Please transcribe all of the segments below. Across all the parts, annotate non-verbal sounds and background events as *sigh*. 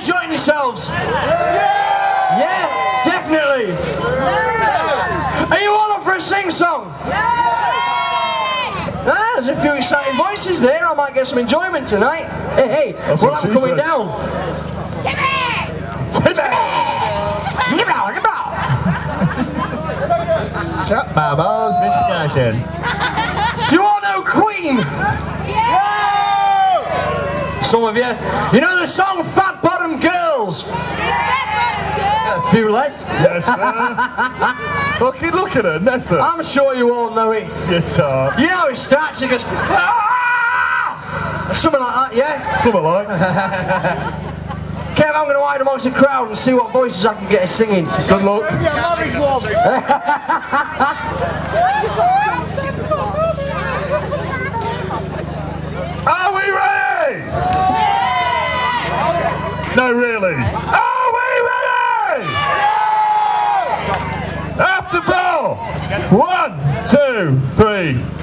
enjoying yourselves? Yeah, definitely. Are you all up for a sing song? Ah, there's a few exciting voices there. I might get some enjoyment tonight. Hey, hey, That's well, what I'm she coming said. down. Shut my balls, Mr. Johnson. Do you all know Queen? Some of you. You know the song Fat Bottom Girls? A few less. Yes, sir. *laughs* Fucking look at her, Nessa. I'm sure you all know it. You tart. You know how it starts? It goes, ah! Something like that, yeah? Something like. *laughs* Kev, I'm going to hide amongst the crowd and see what voices I can get singing. Good luck. *laughs* Are we ready? Really. Are we ready? After four. One, two, three.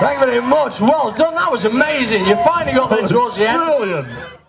Thank you very much. Well done. That was amazing. You finally got there towards the end. Brilliant.